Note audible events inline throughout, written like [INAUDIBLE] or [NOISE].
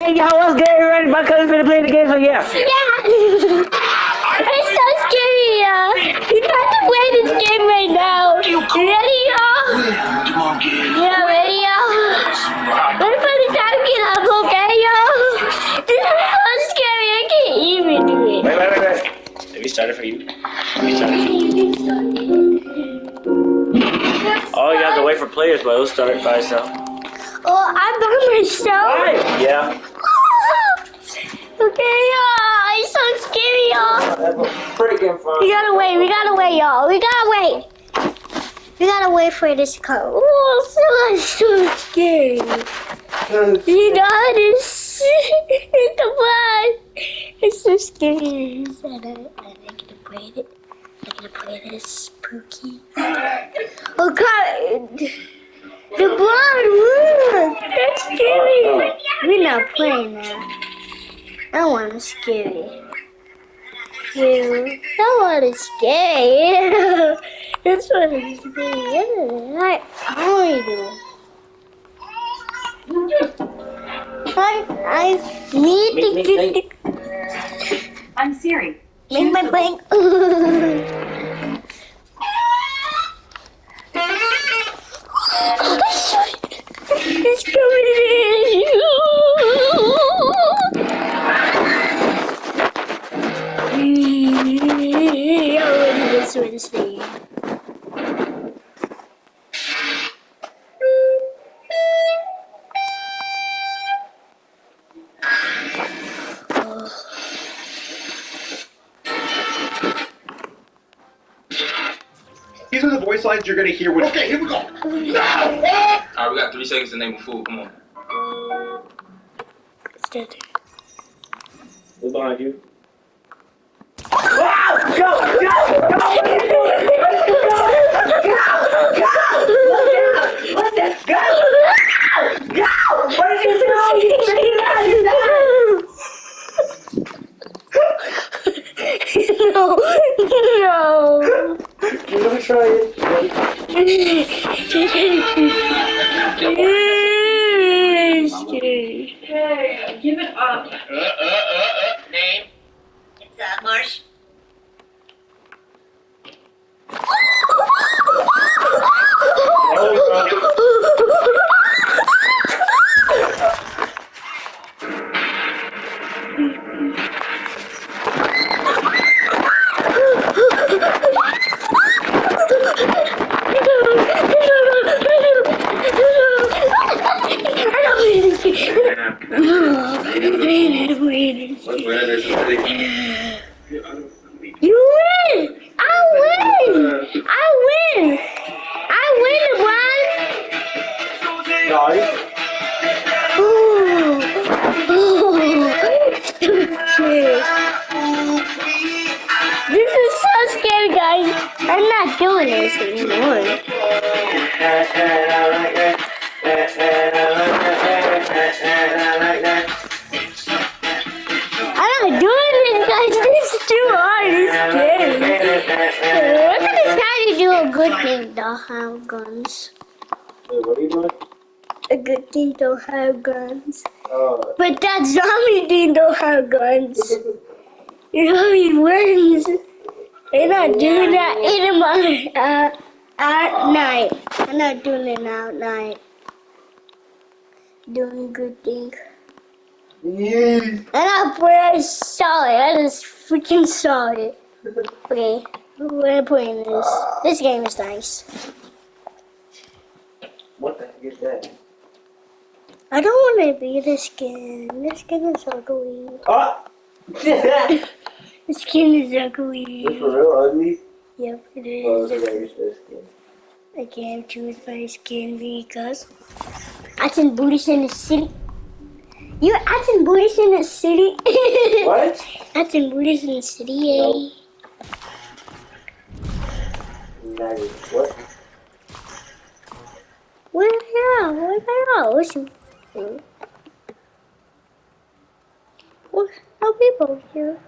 Hey, y'all, what's good? Ready? My cousin's gonna play the game, so yeah. Yeah. [LAUGHS] it's so scary, y'all. You have to play this game right now. Ready, y'all? Yeah, ready, y'all? Let me put the time get up, okay, y'all? [LAUGHS] This is so scary. I can't even do it. Wait, wait, wait, wait. Let me start it for you. Let me start it for you. [LAUGHS] Oh, you have to wait for players, but it'll start by itself. Oh, I'm by myself. Yeah. Okay, y'all. It's so scary, y'all. That's pretty fun. We gotta wait. We gotta wait, y'all. We gotta wait. We gotta wait for this to come. Oh, so, so scary. You know this. It's the fun. It's so scary. Is that it? Are they gonna play it? They're gonna play this spooky. [LAUGHS] Oh God! The blood. Look, that's scary. Oh, We're not playing that. That one is scary. Ew, that one is scary. [LAUGHS] this one is scary. I, I I, I need Make me to think. I'm Siri. make my brain. [LAUGHS] Oh, it's coming This one's. These are the voice lines you're gonna hear when. Okay, here we go. All ah, right, we got three seconds to name a food. Come on. It's dead. Who's behind you? Wow! Go! Go! Go! What are you doing? Go! Go! Go! What's that? Go! Go! What are you doing? no, no. You're gonna try this. I'm not doing this, guys. This is too hard. It's scary. We're gonna try to do a good thing. Don't have guns. What are you doing? A good thing don't have guns. Oh, But that zombie thing don't have guns. You know he wins. They're not doing that in my uh, at night. I'm not doing it at night. Doing good thing. yeah. And I pretty solid. That is freaking solid. Okay, we're playing this. This game is nice. What the heck is that? I don't want to be this skin. This skin is ugly. Ah! this [LAUGHS] This skin is ugly. This for real ugly? Yep, it is. look at your skin. I can't choose my skin because acting Buddhist in the city. You're acting Buddhist in the city. [LAUGHS] What? Acting Buddhist in the city, eh? Nice. What? Where the hell? Where the hell? What's what? How people here?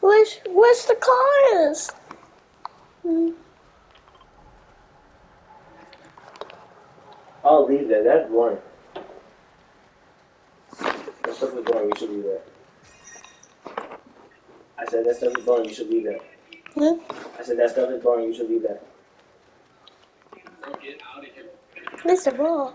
Where's Where's the cars? Hmm. Oh, these leave that. That's boring. That stuff is boring. You should leave that. I said that stuff is boring. You should leave that. Huh? I said that stuff is boring. You should leave that. Mr. Ball.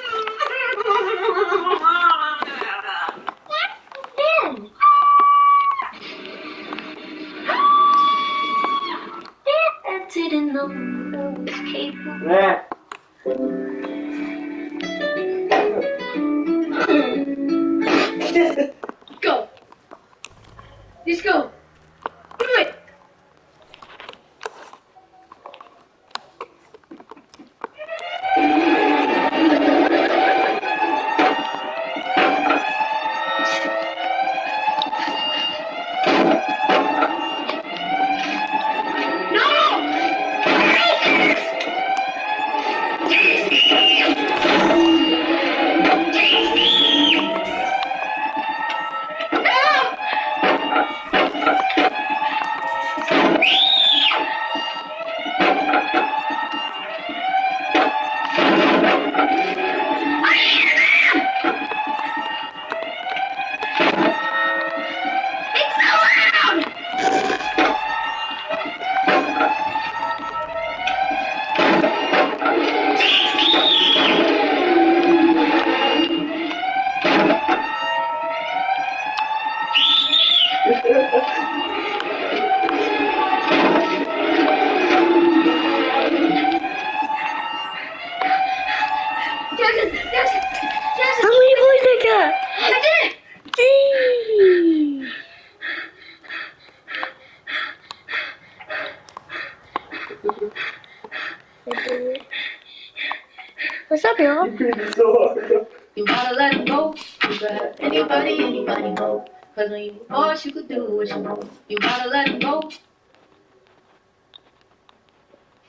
What's up, y'all? You gotta let him go. You gotta let anybody, anybody go. Cause when you boss, you could do what you want. You gotta let him go.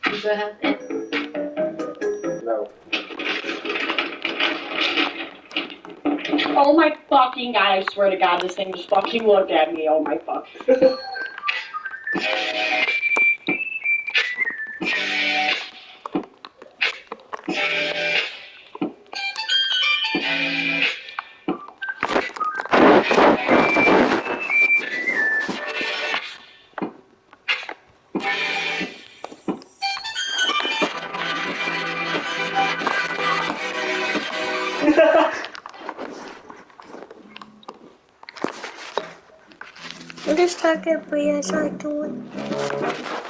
You gotta have No. Oh my fucking god, I swear to god, this thing just fucking looked at me. Oh my fuck. [LAUGHS] I'm just talking, but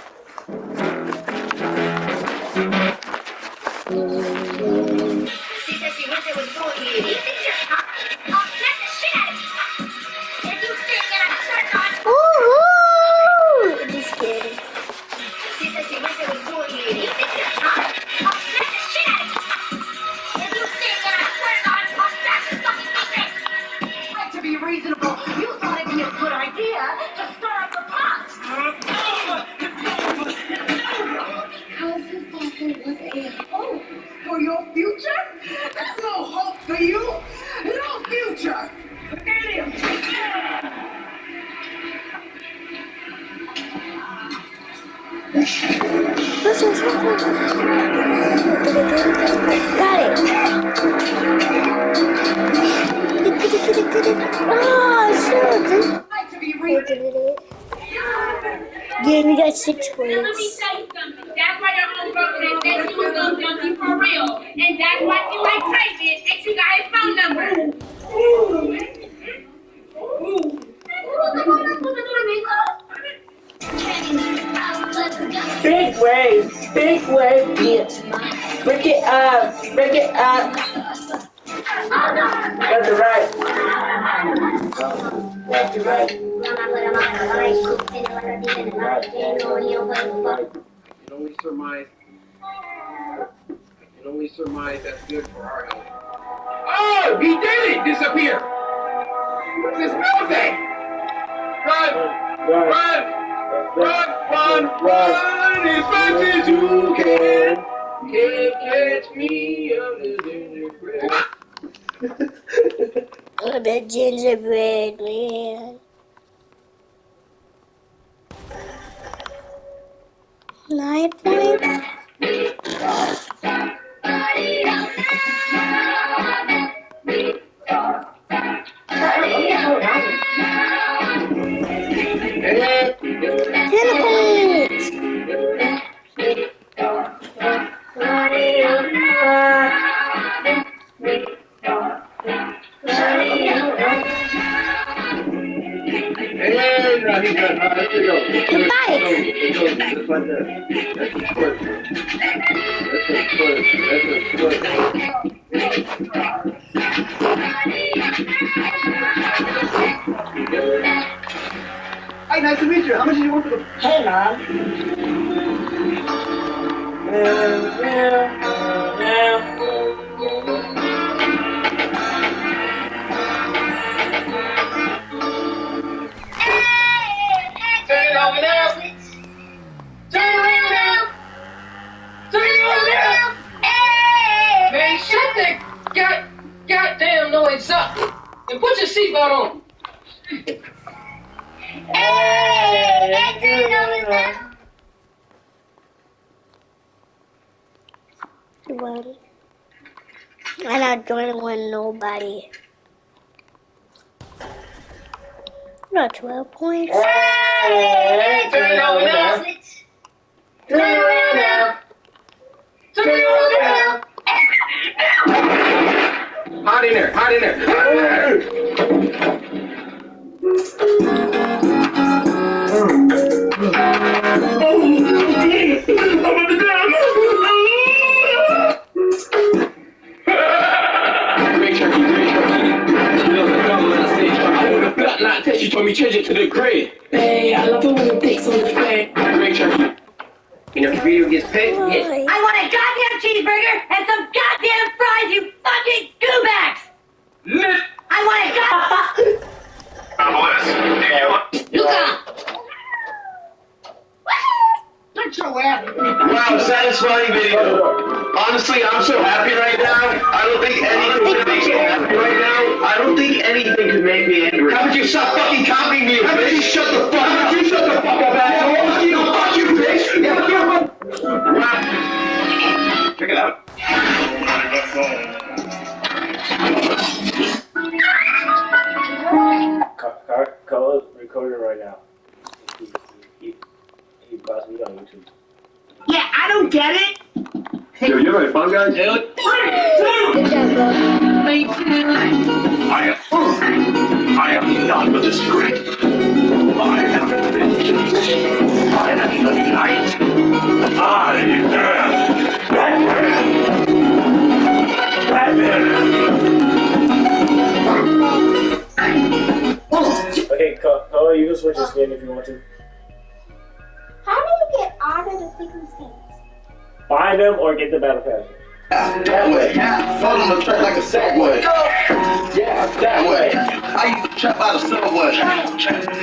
Listen, listen. Got it. Oh, shoot. Like to be I reasonable. did it. Yeah, we got six Let me points. tell you something. That's why your homegirl said that she was gonna jump you for real. And that's why she like crazy and she got his phone number. Big wave. Big wave, bitch. Break it up. Break it up. That's the right. That's the right. can only surmise. can only surmise that's good for our health. Oh, he did it! Disappear! What's this smell thing? run, run, run, run, run run as fast as you can. Can't catch me under the gingerbread. [LAUGHS] Oh, the gingerbread man. Hi, nice to meet you. How much did you want for the Hey, Mom. Turn it Turn around now. Turn around now. That god, goddamn noise up and put your seatbelt on. One. I'm not joining with nobody. Not 12 points. Hey, turn it over now. Turn it around now. Yo, you have a fun guy? Good job, bro. I am. I am not with the script. I am vengeance. I am the light. I am Batman. Batman. Okay, Carla, Carla, you can switch the skin if you want to. How do you get out of the freaking skins? Buy them or get the battle pass. That way. Follow them the track like a Segway. Yeah, that way. I used to trap out of subway.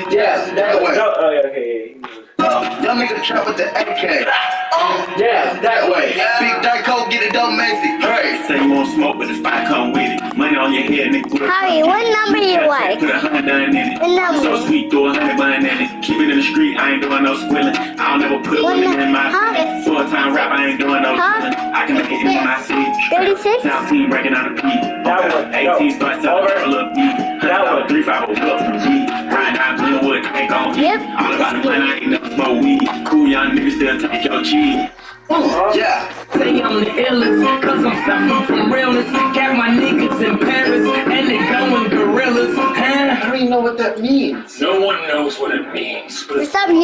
Yeah, that way. No, oh, yeah, okay, yeah. Young oh, nigga trap with the AK. Oh! Yeah, that way. Big Dyco, get it done, Macy. Hey. Say you want smoke, but it's fine, come with it. Money on your head, nigga. put Harry, what number you like? Put a hundred done in it. What number? So sweet, throw a hundred bun in it. Keep it in the street, I ain't doing no squilling. I don't ever put What women in my huh? seat. Full time rap, I ain't doing no Huh? killing. I can make it in my seat. 36? Sound team breaking out a P. That one, 18 starts up Over. a little beat. That one. Three five oh up from G. Ride out Glenwood, take on. Yep. All about the money, I ain't never smoke weed. Cool young niggas still take your cheese. Yeah. Say I'm the illest, cause I'm suffering from realness. Got my niggas in Paris, and they going gorillas. Huh? I don't even know what that means. No one knows what it means, but What's up, y'all?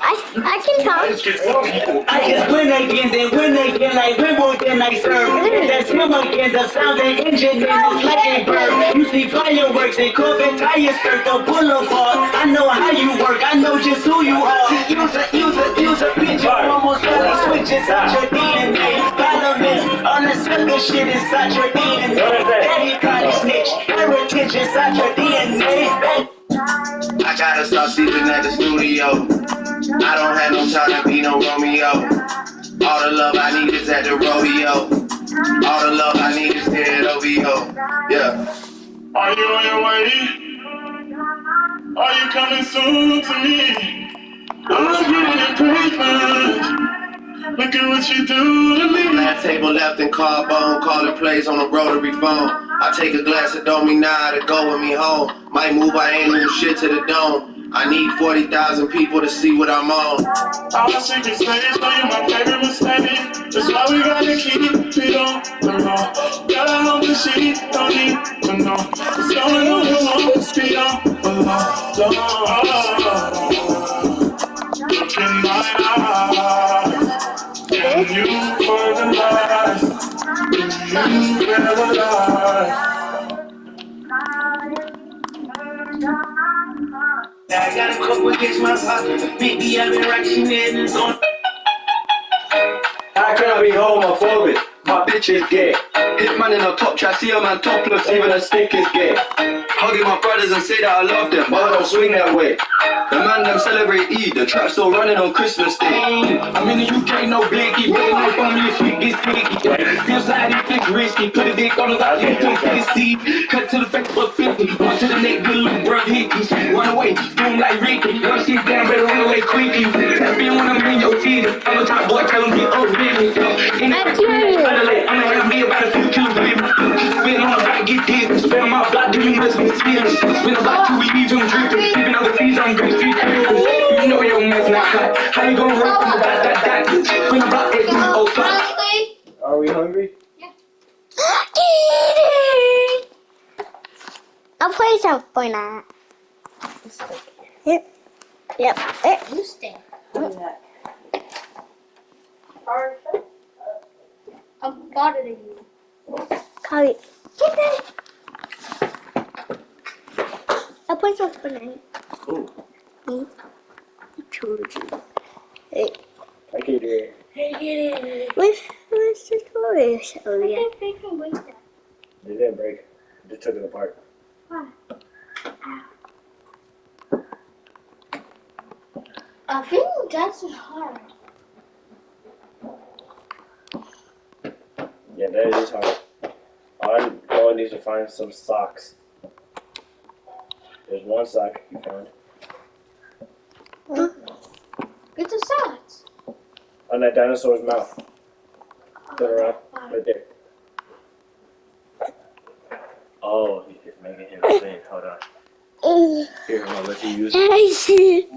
I, I can talk. it's just for people. I just win again, then win again, like Wimbledon, like serve. That's him again, the sound and engine, and it's like a bird. You see fireworks and Corvette tires skirt the boulevard. I know how you work, I know just who you are. Use a, use a, use a picture, almost all the switches out your DNA. Violence, all the sucker shit inside your DNA. Daddy probably snitch, heritage inside your DNA. I got a gotta start sleeping at the studio. I don't have no time to be no Romeo. All the love I need is at the rodeo. All the love I need is here at OVO. Yeah. Are you on your way? Are you coming soon to me? I'm getting impatient. Look at what you do to me. Last table left in carbone, calling plays on a rotary phone. I take a glass of Domina to go with me home. Might move, I ain't move shit to the dome. I need 40,000 people to see what I'm on. All the secret stays, know you my favorite mistake. That's why we gotta keep it on the low. Gotta hope that she don't need to know. What's going on, you won't be on the low. Look in my eyes, and you fertilize, you realize. I got a couple against my pocket. Baby, I've been writing it on. How can I be homophobic? My bitch is gay. Hit man in a top try, see a man topless, even a stick is gay. Hugging my brothers and say that I love them, but I don't swing that way. The man them celebrate Eid, the trap still running on Christmas Day. I'm in the UK, no biggie, but family is sweet, gets sticky. Feels like think risky, put a dick on hit him to the seat. Cut to the face for 50, one to the neck, good little bro hickeys. Run away, him like Ricky, one shit down, better run away quickly. Tap in when I'm in your teeth, I'm a top boy, tell get up with me. Oh, I'll play some for now. Yep. Yep. Hey. You stay. I'm bothering you. Call it. Get it. I'll play some for now. Cool. Me. I told you. Hey. I you, it. Where's, where's the toys? Oh, yeah. It didn't break. Just took it apart. Why? I think that's hard. Yeah, that is hard. All, all I need to find some socks. There's one sock you found. Get the socks. On that dinosaur's mouth. Turn uh, around. Right there. Oh, he's just making him think. Hold on. Oh, Here, I'm gonna let you use it. I see.